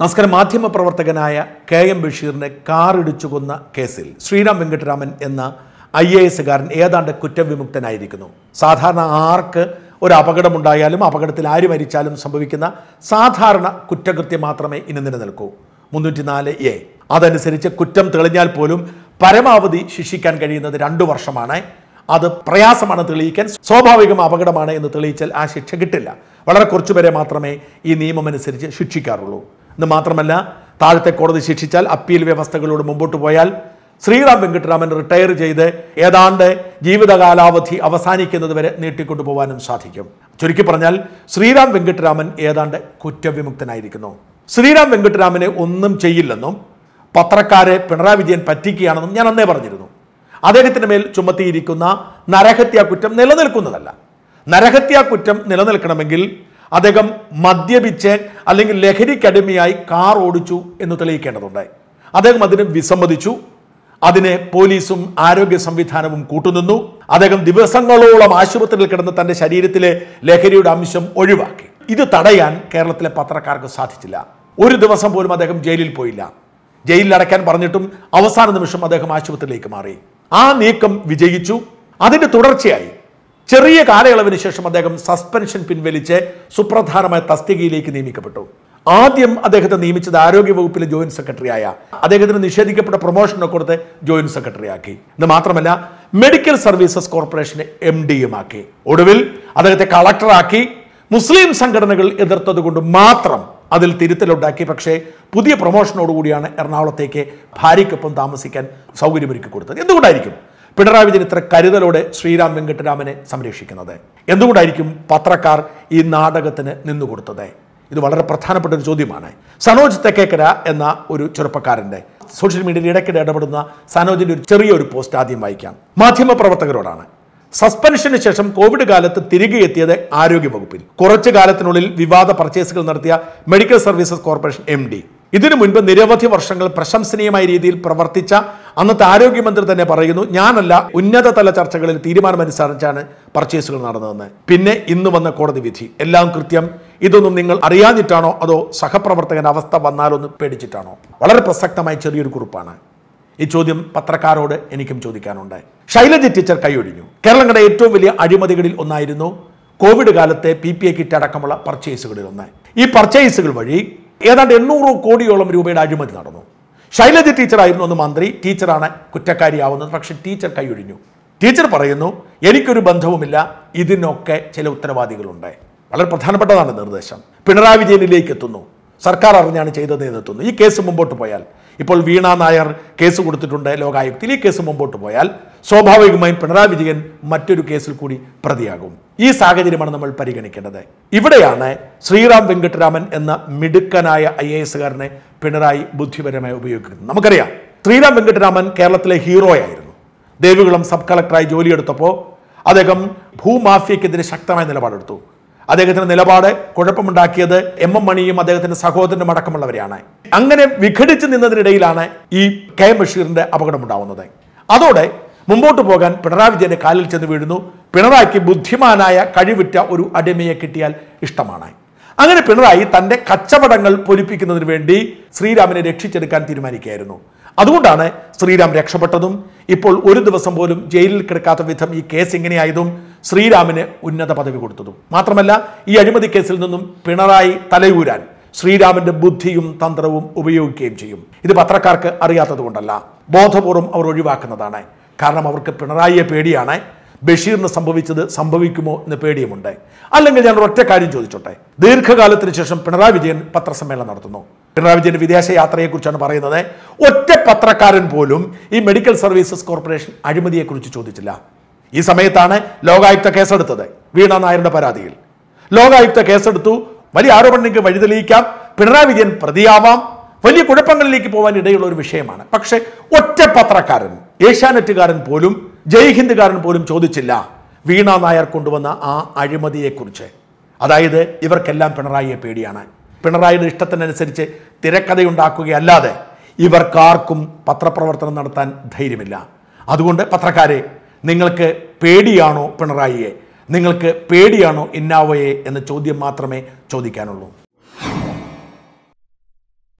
നമസ്കാരം. മാധ്യമ പ്രവർത്തകനായ കെ എം ബഷീറിനെ കാറിടിച്ചു കൊന്ന കേസിൽ ശ്രീറാം വെങ്കട്ടരാമൻ എന്ന ഐ എ എസുകാരൻ ഏതാണ്ട് കുറ്റവിമുക്തനായിരിക്കുന്നു സാധാരണ ആർക്ക് ഒരു അപകടമുണ്ടായാലും അപകടത്തിൽ ആര് മരിച്ചാലും സംഭവിക്കുന്ന സാധാരണ കുറ്റകൃത്യം മാത്രമേ ഇനി നിലനിൽക്കൂ. മുന്നൂറ്റി നാല് എ. അതനുസരിച്ച് കുറ്റം തെളിഞ്ഞാൽ പോലും പരമാവധി ശിക്ഷിക്കാൻ കഴിയുന്നത് രണ്ടു വർഷമാണ്. അത് പ്രയാസമാണ് തെളിയിക്കാൻ. സ്വാഭാവികം അപകടമാണ് എന്ന് തെളിയിച്ചാൽ ആ ശിക്ഷ കിട്ടില്ല. വളരെ കുറച്ചുപേരെ മാത്രമേ ഈ നിയമം അനുസരിച്ച് ശിക്ഷിക്കാറുള്ളൂ. എന്ന് മാത്രമല്ല താഴത്തെ കോടതി ശിക്ഷിച്ചാൽ അപ്പീൽ വ്യവസ്ഥകളോട് മുമ്പോട്ട് പോയാൽ ശ്രീറാം വെങ്കട്ടരാമൻ റിട്ടയർ ചെയ്ത് ഏതാണ്ട് ജീവിതകാലാവധി അവസാനിക്കുന്നത് വരെ നീട്ടിക്കൊണ്ടു പോകാനും സാധിക്കും. ചുരുക്കി പറഞ്ഞാൽ ശ്രീറാം വെങ്കട്ടരാമൻ ഏതാണ്ട് കുറ്റവിമുക്തനായിരിക്കുന്നു. ശ്രീറാം വെങ്കട്ടരാമനെ ഒന്നും ചെയ്യില്ലെന്നും പത്രക്കാരെ പിണറായി വിജയൻ പറ്റിക്കുകയാണെന്നും ഞാൻ അന്നേ പറഞ്ഞിരുന്നു. അദ്ദേഹത്തിന് മേൽ ചുമത്തിയിരിക്കുന്ന നരഹത്യാ കുറ്റം നിലനിൽക്കുന്നതല്ല. നരഹത്യാ കുറ്റം നിലനിൽക്കണമെങ്കിൽ അദ്ദേഹം മദ്യപിച്ച് അല്ലെങ്കിൽ ലഹരിക്കടിമയായി കാർ ഓടിച്ചു എന്ന് തെളിയിക്കേണ്ടതുണ്ട്. അദ്ദേഹം അതിന് വിസമ്മതിച്ചു. അതിനെ പോലീസും ആരോഗ്യ സംവിധാനവും കൂട്ടുനിന്നു. അദ്ദേഹം ദിവസങ്ങളോളം ആശുപത്രിയിൽ കിടന്ന് തന്റെ ശരീരത്തിലെ ലഹരിയുടെ അംശം ഒഴിവാക്കി. ഇത് തടയാൻ കേരളത്തിലെ പത്രക്കാർക്ക് സാധിച്ചില്ല. ഒരു ദിവസം പോലും അദ്ദേഹം ജയിലിൽ പോയില്ല. ജയിലിൽ അടയ്ക്കാൻ പറഞ്ഞിട്ടും അവസാന നിമിഷം അദ്ദേഹം ആശുപത്രിയിലേക്ക് മാറി. ആ നീക്കം വിജയിച്ചു. അതിന്റെ തുടർച്ചയായി ചെറിയ കാലയളവിന് ശേഷം അദ്ദേഹം സസ്പെൻഷൻ പിൻവലിച്ച് സുപ്രധാനമായ തസ്തികയിലേക്ക് നിയമിക്കപ്പെട്ടു. ആദ്യം അദ്ദേഹത്തെ നിയമിച്ചത് ആരോഗ്യ വകുപ്പിലെ ജോയിന്റ് സെക്രട്ടറിയായ അദ്ദേഹത്തിന് നിഷേധിക്കപ്പെട്ട പ്രൊമോഷനൊക്കെ കൊടുത്ത് ജോയിന്റ് സെക്രട്ടറിയാക്കി ഇത് മാത്രമല്ല മെഡിക്കൽ സർവീസസ് കോർപ്പറേഷനെ എം ഡിയുമാക്കി ഒടുവിൽ അദ്ദേഹത്തെ കളക്ടറാക്കി മുസ്ലിം സംഘടനകൾ എതിർത്തത് കൊണ്ട് മാത്രം അതിൽ തിരുത്തലുണ്ടാക്കി. പക്ഷേ പുതിയ പ്രൊമോഷനോടുകൂടിയാണ് എറണാകുളത്തേക്ക് ഭാര്യയ്ക്കൊപ്പം താമസിക്കാൻ സൗകര്യമൊരുക്കി കൊടുത്തത്. എന്തുകൊണ്ടായിരിക്കും? പിണറായി വിജയൻ ഇത്ര കരുതലോടെ ശ്രീരാം വെങ്കട്ടരാമനെ സംരക്ഷിക്കുന്നത്. എന്തുകൊണ്ടായിരിക്കും പത്രക്കാർ ഈ നാടകത്തിന് നിന്നുകൊടുത്തത്? ഇത് വളരെ പ്രധാനപ്പെട്ട ഒരു ചോദ്യമാണ്. സനോജ് തെക്കേക്കര എന്ന ഒരു ചെറുപ്പക്കാരന്റെ സോഷ്യൽ മീഡിയയിൽ ഇടയ്ക്കിടെ ഇടപെടുന്ന സനോജിന്റെ ഒരു ചെറിയൊരു പോസ്റ്റ് ആദ്യം വായിക്കാം. മാധ്യമ പ്രവർത്തകരോടാണ് സസ്പെൻഷന് ശേഷം കോവിഡ് കാലത്ത് തിരികെ എത്തിയത് ആരോഗ്യവകുപ്പിൽ. കുറച്ചു കാലത്തിനുള്ളിൽ വിവാദ പർച്ചേസുകൾ നടത്തിയ മെഡിക്കൽ സർവീസസ് കോർപ്പറേഷൻ എം ഇതിനു മുൻപ് നിരവധി വർഷങ്ങൾ പ്രശംസനീയമായ രീതിയിൽ പ്രവർത്തിച്ച അന്നത്തെ ആരോഗ്യമന്ത്രി തന്നെ പറയുന്നു ഞാനല്ല ഉന്നതതല ചർച്ചകളിൽ തീരുമാനമനുസരിച്ചാണ് പർച്ചേസുകൾ നടന്നതെന്ന്. പിന്നെ ഇന്ന് വന്ന കോടതി വിധി. എല്ലാം കൃത്യം. ഇതൊന്നും നിങ്ങൾ അറിയാഞ്ഞിട്ടാണോ? അതോ സഹപ്രവർത്തകന്റെ അവസ്ഥ വന്നാലൊന്ന് പേടിച്ചിട്ടാണോ? വളരെ പ്രസക്തമായ ചെറിയൊരു കുറിപ്പാണ്. ഈ ചോദ്യം പത്രക്കാരോട് എനിക്കും ചോദിക്കാനുണ്ട്. ശൈലജ ടീച്ചർ കൈയൊഴിഞ്ഞു. കേരളങ്ങളുടെ ഏറ്റവും വലിയ അഴിമതികളിൽ ഒന്നായിരുന്നു കോവിഡ് കാലത്തെ പി പി എ കിറ്റ് അടക്കമുള്ള പർച്ചേസുകളിൽ ഒന്ന് ഈ പർച്ചേസുകൾ വഴി ഏതാണ്ട് എണ്ണൂറ് കോടിയോളം രൂപയുടെ അഴിമതി നടന്നു. ശൈലജ ടീച്ചറായിരുന്നു അന്ന് മന്ത്രി. ടീച്ചറാണ് കുറ്റക്കാരിയാവുന്നത്. പക്ഷേ ടീച്ചർ കൈയൊഴിഞ്ഞു. ടീച്ചർ പറയുന്നു എനിക്കൊരു ബന്ധവുമില്ല. ഇതിനൊക്കെ ചില ഉത്തരവാദികളുണ്ട്. വളരെ പ്രധാനപ്പെട്ടതാണ് നിർദ്ദേശം. പിണറായി വിജയനിലേക്ക് എത്തുന്നു. സർക്കാർ അറിഞ്ഞാണ് ചെയ്തത് എന്നെത്തുന്നു ഈ കേസ് മുമ്പോട്ട് പോയാൽ ഇപ്പോൾ വീണ നായർ കേസ് കൊടുത്തിട്ടുണ്ട് ലോകായുക്തിൽ. ഈ കേസ് മുമ്പോട്ട് പോയാൽ സ്വാഭാവികമായും പിണറായി വിജയൻ മറ്റൊരു കേസിൽ കൂടി പ്രതിയാകും. ഈ സാഹചര്യമാണ് നമ്മൾ പരിഗണിക്കേണ്ടത്. ഇവിടെയാണ് ശ്രീറാം വെങ്കട്ടരാമൻ എന്ന മിടുക്കനായ ഐ എ എസുകാരനെ പിണറായി ബുദ്ധിപരമായി ഉപയോഗിക്കുന്നത്. നമുക്കറിയാം ശ്രീറാം വെങ്കട്ടരാമൻ കേരളത്തിലെ ഹീറോയായിരുന്നു. ദേവികുളം സബ് കളക്ടറായി ജോലിയെടുത്തപ്പോൾ അദ്ദേഹം ഭൂമാഫിയക്കെതിരെ ശക്തമായ നിലപാടെടുത്തു. അദ്ദേഹത്തിന്റെ നിലപാട് കുഴപ്പമുണ്ടാക്കിയത് എം എം മണിയും അദ്ദേഹത്തിന്റെ സഹോദരനും അടക്കമുള്ളവരെയാണ്. അങ്ങനെ വിഘടിച്ച് നിന്നതിനിടയിലാണ് ഈ കെ ബഷീറിന്റെ അപകടമുണ്ടാവുന്നത്. അതോടെ മുമ്പോട്ട് പോകാൻ പിണറായി വിജയന്റെ കാലിൽ ചെന്ന് വീഴുന്നു. പിണറായിക്ക് ബുദ്ധിമാനായ കഴിവിറ്റ ഒരു അടിമയെ കിട്ടിയാൽ ഇഷ്ടമാണ് അങ്ങനെ പിണറായി തന്റെ കച്ചവടങ്ങൾ പൊലിപ്പിക്കുന്നതിന് വേണ്ടി ശ്രീരാമനെ രക്ഷിച്ചെടുക്കാൻ തീരുമാനിക്കുകയായിരുന്നു. അതുകൊണ്ടാണ് ശ്രീരാം രക്ഷപ്പെട്ടതും ഇപ്പോൾ ഒരു ദിവസം പോലും ജയിലിൽ കിടക്കാത്ത വിധം ഈ കേസ് ഇങ്ങനെയായതും ശ്രീരാമിന് ഉന്നത പദവി കൊടുത്തതും. മാത്രമല്ല ഈ അഴിമതി കേസിൽ നിന്നും പിണറായി തലയൂരാൻ ശ്രീരാമന്റെ ബുദ്ധിയും തന്ത്രവും ഉപയോഗിക്കുകയും ചെയ്യും. ഇത് പത്രക്കാർക്ക് അറിയാത്തത് കൊണ്ടല്ല ബോധപൂർവം അവർ ഒഴിവാക്കുന്നതാണ്. കാരണം അവർക്ക് പിണറായിയെ പേടിയാണ്. ബഷീറിന് സംഭവിച്ചത് സംഭവിക്കുമോ എന്ന് പേടിയുമുണ്ട്. അല്ലെങ്കിൽ ഞാൻ ഒറ്റ കാര്യം ചോദിച്ചോട്ടെ. ദീർഘകാലത്തിന് ശേഷം പിണറായി വിജയൻ പത്രസമ്മേളനം നടത്തുന്നു. പിണറായി വിജയൻ വിദേശ യാത്രയെക്കുറിച്ചാണ് പറയുന്നത്. ഒറ്റ പത്രക്കാരൻ പോലും ഈ മെഡിക്കൽ സർവീസസ് കോർപ്പറേഷൻ അഴിമതിയെക്കുറിച്ച് ചോദിച്ചില്ല. ഈ സമയത്താണ് ലോകായുക്ത കേസെടുത്തത്. വീണ നായരുടെ പരാതിയിൽ. ലോകായുക്ത കേസെടുത്തു. വലിയ ആരോപണങ്ങൾക്ക് വഴിതെളിയിക്കാം. പിണറായി വിജയൻ പ്രതിയാവാം. വലിയ കുഴപ്പങ്ങളിലേക്ക് പോകാൻ ഇടയുള്ള ഒരു വിഷയമാണ്. പക്ഷെ ഒറ്റ പത്രക്കാരൻ ഏഷ്യാനെറ്റുകാരൻ പോലും ജയ് ഹിന്ദുകാരൻ പോലും ചോദിച്ചില്ല വീണ നായർ കൊണ്ടുവന്ന ആ അഴിമതിയെക്കുറിച്ച്. അതായത് ഇവർക്കെല്ലാം പിണറായിയെ പേടിയാണ്. പിണറായിയുടെ ഇഷ്ടത്തിനനുസരിച്ച് തിരക്കഥയുണ്ടാക്കുകയല്ലാതെ ഇവർക്കാർക്കും പത്രപ്രവർത്തനം നടത്താൻ ധൈര്യമില്ല. അതുകൊണ്ട് പത്രക്കാരെ നിങ്ങൾക്ക് പേടിയാണോ പിണറായിയെ? നിങ്ങൾക്ക് പേടിയാണോ ഇന്നാവയെ? എന്ന ചോദ്യം മാത്രമേ ചോദിക്കാനുള്ളൂ.